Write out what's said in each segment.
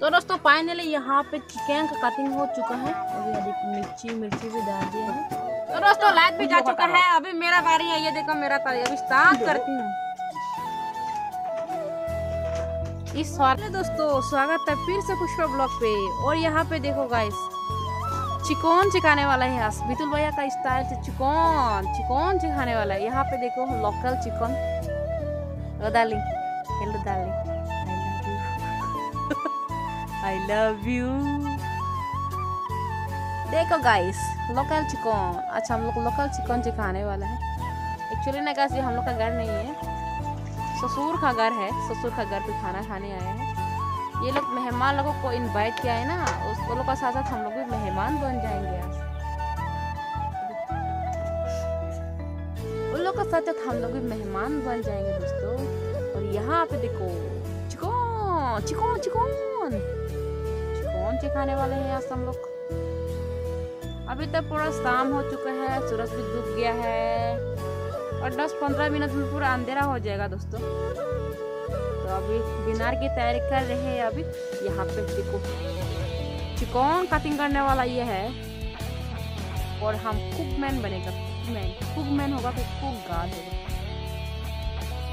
तो दोस्तों फाइनली यहाँ पे चिकन का कटिंग हो चुका है। अभी अधिक मिर्ची मिर्ची भी डाल दिया है। तो दोस्तों लाइट भी जा चुका है। अभी मेरा बारी है ये देखो मेरा तारी अभी स्टार्ट करती हूँ। इस दोस्तों स्वागत है फिर से पुष्पा ब्लॉग पे। और यहाँ पे देखो गाइस चिकन सिखाने वाला है आज बितुल भैया का स्टाइल से चिकन चिकन सिखाने वाला है। यहाँ पे देखो local chicken darling hello darling I love you देखो गाइस लोकल चिकन। अच्छा हम लोग लोकल चिकन सिखाने वाला है। एक्चुअली ना गाइस ये हम लोग का घर नहीं है। ससुर का घर है। ससुर का घर पे खाना खाने आए हैं। ये लोग मेहमान लोगों को इनवाइट किया है ना, उस लोग का साथ साथ हम लोग भी मेहमान बन जाएँगे आज। उन लोग का साथ साथ हम लोग भी मेहमान बन जाएँगे दोस्तों। और यहाँ पे देखो, चिकन चिकन चिकन। चिकन सिखाने वाले हैं आज हम लोग। अभी तक पूरा शाम हो चुका है, सूरज भी डूब गया है। और 10-15 मिनट में पूरा अंधेरा हो जाएगा दोस्तों। तो अभी डिनर की तैयारी कर रहे हैं अभी यहाँ पे देखो चिकन कटिंग करने वाला ये है। और हम कुकमैन बनेगा। कुकमैन कुकमैन होगा तो कुक गाल होगा।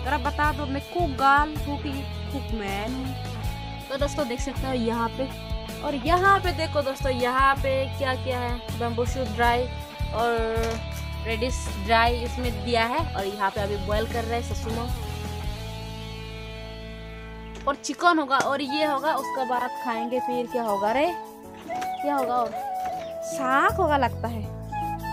जरा बता दो, मैं कुक गाल हूँ कि कुकमैन हूँ? तो दोस्तों देख सकते हो यहाँ पे और यहाँ पे देखो दोस्तों, यहाँ पे क्या क्या है? बम्बू शूट ड्राई और रेडिस ड्राई इसमें दिया है और यहाँ पे अभी बॉयल कर रहे हैं ससुमा। और चिकन होगा और ये होगा, उसका बाद खाएँगे फिर क्या होगा रे? क्या होगा और? साग होगा लगता है।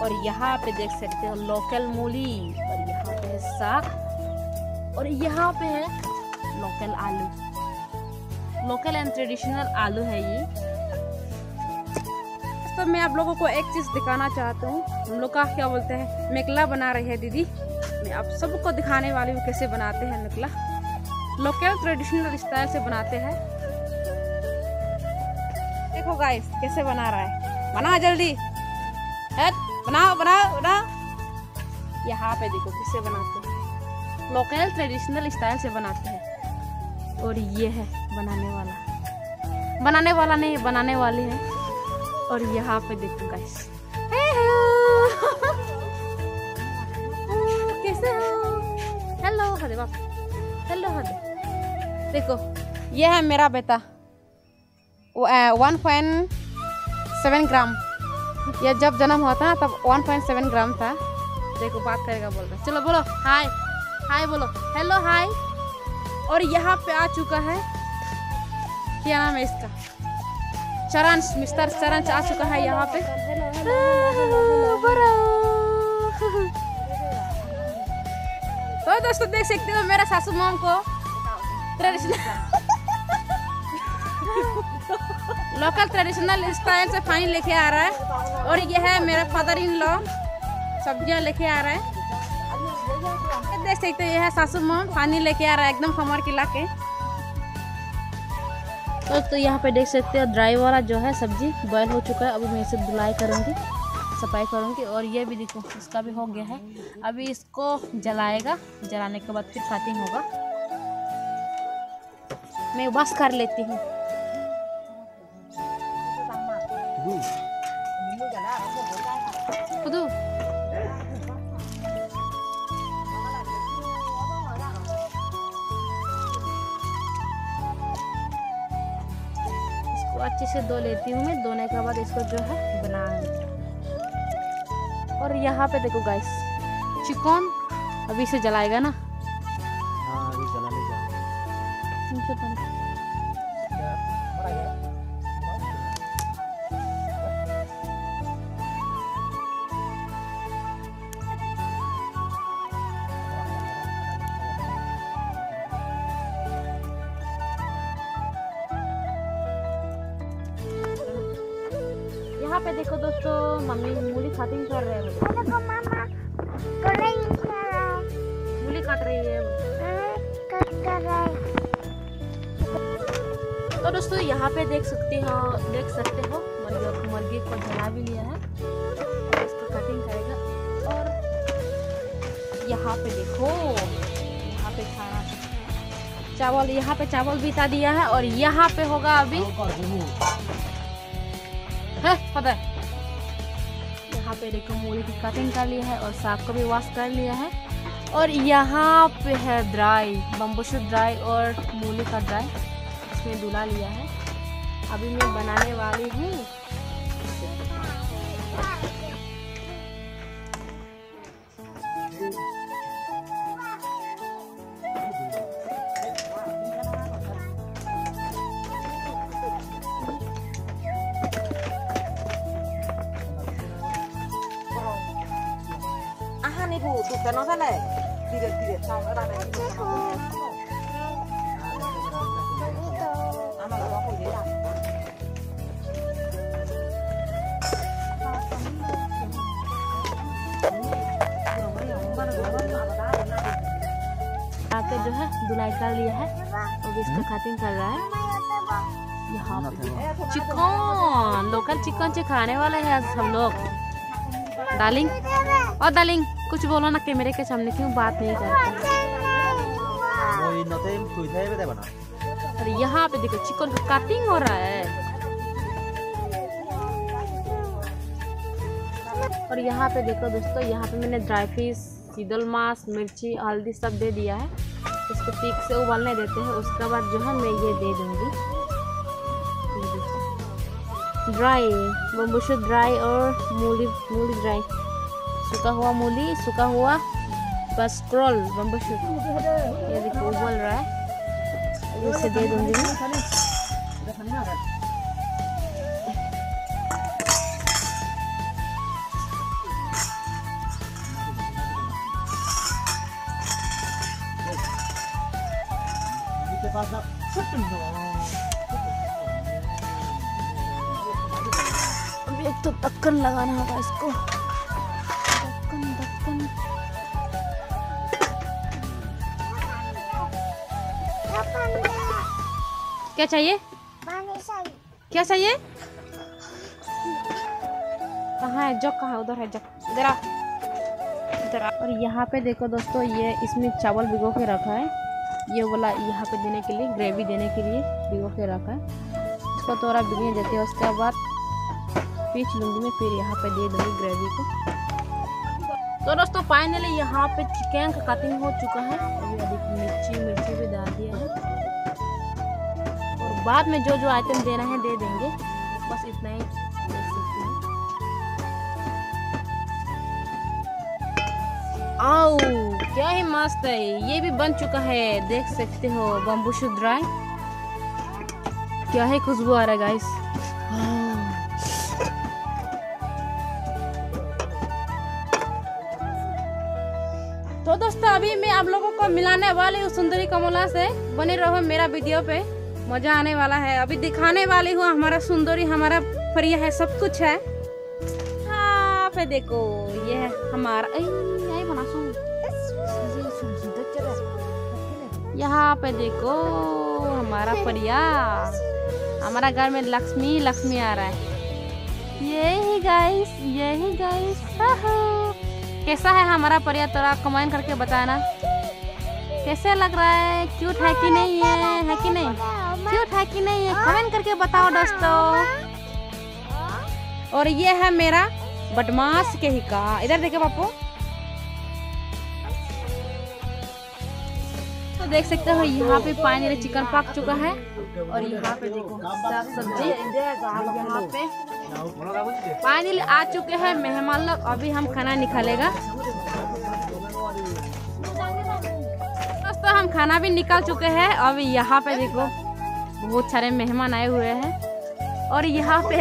और यहाँ पे देख सकते हो लोकल मूली, और यहाँ पे है साग। और यहाँ पे है लोकल आलू। लोकल एंड ट्रेडिशनल आलू है ये। तो मैं आप लोगों को एक चीज़ दिखाना चाहता हूँ। हम लोग का क्या बोलते हैं? मेकला बना रही है दीदी। मैं आप सबको दिखाने वाली हूँ कैसे बनाते हैं मेकला। लोकल ट्रेडिशनल स्टाइल से बनाते हैं। देखो गाइस कैसे बना रहा है। बना जल्दी। है? बनाओ बनाओ बनाओ। यहाँ पे देखो कैसे बनाते हैं। लोकल ट्रेडिशनल स्टाइल से बनाते हैं। और ये है। बनाने वाला। बनाने वाला नहीं, बनाने वाली है। और यहाँ पे देखो गाइस कैसे हेलो हरे बाप। हेलो हरे। देखो, ये है मेरा बेटा। वन पॉइंट सेवन ग्राम ये जब जन्म हुआ था तब वन पॉइंट सेवन ग्राम था। देखो, बात करेगा, बोल रहा चलो, बोलो हाय हाय बोलो। हेलो हाय और यहाँ पे आ चुका है क्या नाम है इसका? चरणस मिस्टर चरणस आ चुका है यहाँ पे। तो दोस्तों, देख सकते हो मेरा सासू मोम को ट्रेडिशनल लोकल ट्रेडिशनल स्टाइल से फाइन लेके आ रहा है। और ये है मेरा फादर इन लॉ सब्ज़ियाँ लेके आ रहा है। देख सकते हो यह है सासू मोम, पानी लेके आ रहा है, एकदम कमर किला के। तो, तो यहाँ पे देख सकते हो ड्राई वाला जो है सब्ज़ी बॉयल हो चुका है। अभी मैं इसे धुलाई करूँगी सफ़ाई करूँगी और ये भी देखो इसका भी हो गया है। अभी इसको जलाएगा जलाने के बाद फिर कटिंग होगा। मैं बस कर लेती हूँ। अच्छे से धो लेती हूँ मैं। धोने के बाद इसको जो है बना और यहाँ पे देखो गाइस चिकन अभी से जलाएगा ना? हाँ अभी जलाने जाओ पे देखो दोस्तों मम्मी मूली कटिंग कर रहे हैं। देखो मामा कर रही है मूली काट रही है। कट कर रहा है। तो दोस्तों यहाँ पे देख सकते हो देख सकते हो मुर्गी मुर्गी को जला भी लिया है। इसको कटिंग करेगा। और यहाँ पे देखो यहाँ पे खाना। चावल यहाँ पे चावल बिता दिया है और यहाँ पे होगा अभी यहाँ पे देखो मूली की कटिंग कर लिया है और साग को भी वॉश कर लिया है। और यहाँ पे है ड्राई बम्बूशू ड्राई और मूली का ड्राई इसमें धुला लिया है। अभी मैं बनाने वाली हूँ। Mà nó không dễ làm. आके जो है धुलाई कर लिया है। और इसका कटिंग कर रहा है। यहाँ चिकन लोकल चिकन से खाने वाले हैं हम लोग। डार्लिंग और डालिंग कुछ बोलो ना कैमरे के सामने क्यों बात नहीं करते bạn ạ. और यहाँ पे देखो चिकन का कटिंग हो रहा है। और यहाँ पे देखो दोस्तों यहाँ पे मैंने ड्राई फ़िश सीदल मांस मिर्ची हल्दी सब दे दिया है। इसको ठीक से उबालने देते हैं उसके बाद जो है मैं ये दे दूँगी। देखो। ड्राई बम्बूशू ड्राई और मूली मूली ड्राई सूखा हुआ मूली सूखा हुआ बस स्क्रॉल बम्बूशू ये देखो उबल रहा है अभी इसे दे दूँगी मैं Kita pasang ढक्कन लगाना होगा इसको। ढक्कन ढक्कन। क्या चाहिए? क्या चाहिए? कहाँ है? जग कहाँ उधर है जग इधर आ। इधर आ। और यहाँ पे देखो दोस्तों ये इसमें चावल भिगो के रखा है। ये वाला यहाँ पे देने के लिए ग्रेवी देने के लिए भिगो के रखा है। इसको थोड़ा भिगने देते हैं उसके बाद पीस लूँगी मैं, फिर यहाँ पे दे दूँगी ग्रेवी को। तो दोस्तों फाइनली यहाँ पे चिकन का कटिंग हो चुका है। अभी अधिक मिर्ची मिर्ची भी डाल दिया है। और बाद में जो जो आइटम देना है, दे देंगे। बस इतना ही। दे आओ, क्या ही मस्त है। ये भी बन चुका है। देख सकते हो बम्बू ड्राई क्या है खुशबू आ रहा है गाइस दोस्तों, अभी मैं आप लोगों को मिलाने वाली हूँ सुंदरी कमला से। बने रहो मेरा वीडियो पे। मज़ा आने वाला है। अभी दिखाने वाली हूँ हमारा सुंदरी, हमारा फरिया है, सब कुछ है। हाँ पे देखो, ये है हमारा यहाँ पे देखो, हमारा परिया हमारा घर में लक्ष्मी लक्ष्मी आ रहा है। यही गाइस यही गाइस कैसा है हमारा परिया थोड़ा कमेंट करके बताना। कैसे लग रहा है? क्यूट है कि नहीं है? है कि नहीं? क्यूट है कि नहीं है? कमेंट करके बताओ दोस्तों। और ये है मेरा बदमाश के ही का। इधर देखे पापू तो देख सकते हो, यहाँ पे पानी चिकन पक चुका है। और यहाँ पे देखो, साग सब्ज़ी। यहाँ पे पानी आ चुके हैं मेहमान लोग अभी हम खाना निकालेगा। दोस्तों हम खाना भी निकाल चुके हैं। अभी यहाँ पे देखो बहुत सारे मेहमान आए हुए हैं। और यहाँ पे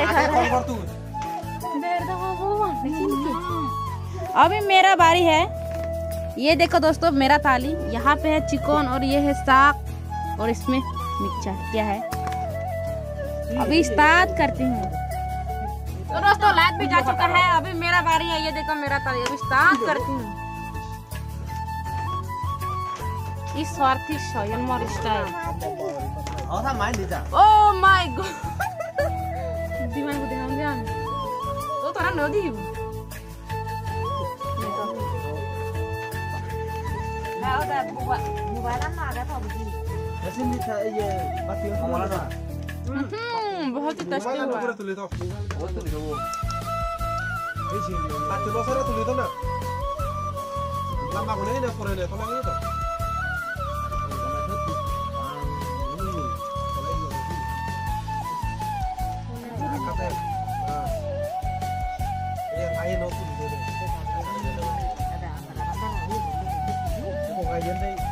अभी मेरा बारी है। ये देखो दोस्तों मेरा थाली। यहाँ पे है चिकन और ये है साग। और इसमें मिक्सचर क्या है? अभी स्टार्ट करती हूँ। तो दोस्तों लाइट भी जा चुका है अभी मेरा बारी है ये देखो मेरा थाली अभी स्टार्ट करती हूँ इस स्वार्थी स्वयं style Ó thăm máy đi chả? Oh my god. Di man ko tingnan diyan. To tara no di. Nào, để bù bạ- bù bạ lắm nào để phòng gì? ऐसे नहीं था ये बात ये हमारा ना हम्म बहुत ही टेस्टी Mana हुआ tu tulis tu? वो तो नहीं वो Eh sih, pati lo sana tulis tu na. Lama ko na yun, ako rin ito lang ito. Kata, ah, yang lain lo tulis tu. Kung ngayon ay ayun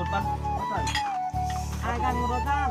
ngurutan. Akan ngurutan.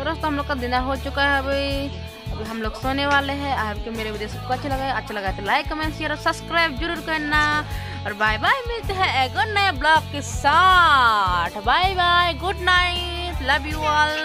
तरह दोस्तों हम लोग का दिन हो चुका है अभी। अभी हम लोग सोने वाले हैं। आप क्यों मेरे वीडियो सबको अच्छा लगा। अच्छा लगा तो लाइक कमेंट शेयर और सब्सक्राइब ज़रूर करना। और बाय बाय मिलते हैं एक और नए ब्लॉग के साथ। Bye bye good night love you all